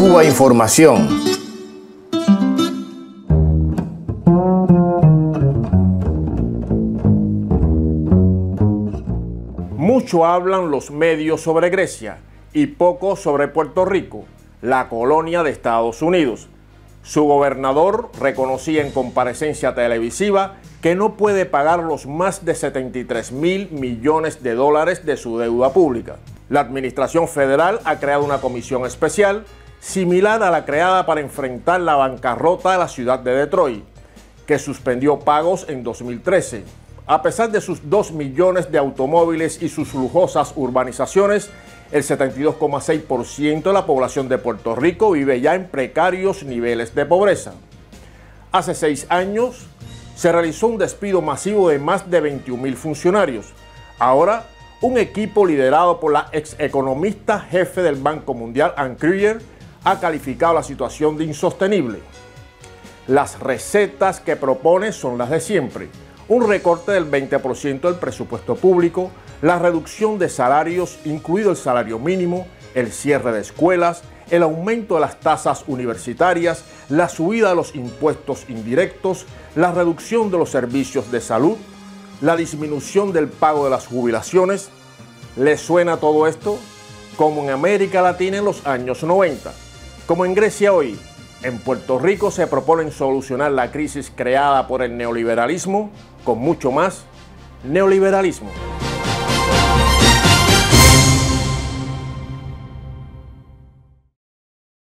Cuba Información. Mucho hablan los medios sobre Grecia y poco sobre Puerto Rico, la colonia de Estados Unidos. Su gobernador reconocía en comparecencia televisiva que no puede pagar los más de 73 mil millones de dólares de su deuda pública. La Administración Federal ha creado una comisión especial similar a la creada para enfrentar la bancarrota de la ciudad de Detroit, que suspendió pagos en 2013. A pesar de sus 2 millones de automóviles y sus lujosas urbanizaciones, el 72,6% de la población de Puerto Rico vive ya en precarios niveles de pobreza. Hace seis años se realizó un despido masivo de más de 21 mil funcionarios. Ahora, un equipo liderado por la ex economista jefe del Banco Mundial, Ann Krieger, ha calificado la situación de insostenible. Las recetas que propone son las de siempre. Un recorte del 20% del presupuesto público, la reducción de salarios, incluido el salario mínimo, el cierre de escuelas, el aumento de las tasas universitarias, la subida de los impuestos indirectos, la reducción de los servicios de salud, la disminución del pago de las jubilaciones. ¿Le suena todo esto? Como en América Latina en los años 90. Como en Grecia hoy, en Puerto Rico se proponen solucionar la crisis creada por el neoliberalismo con mucho más neoliberalismo.